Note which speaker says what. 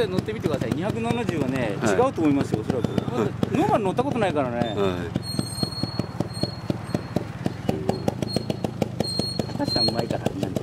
Speaker 1: で乗ってみてください。270はね、
Speaker 2: はい。
Speaker 1: 違うと思いますよおそらく。ノーマル乗ったことないからね。
Speaker 2: はい。
Speaker 1: 高橋さんうまいからね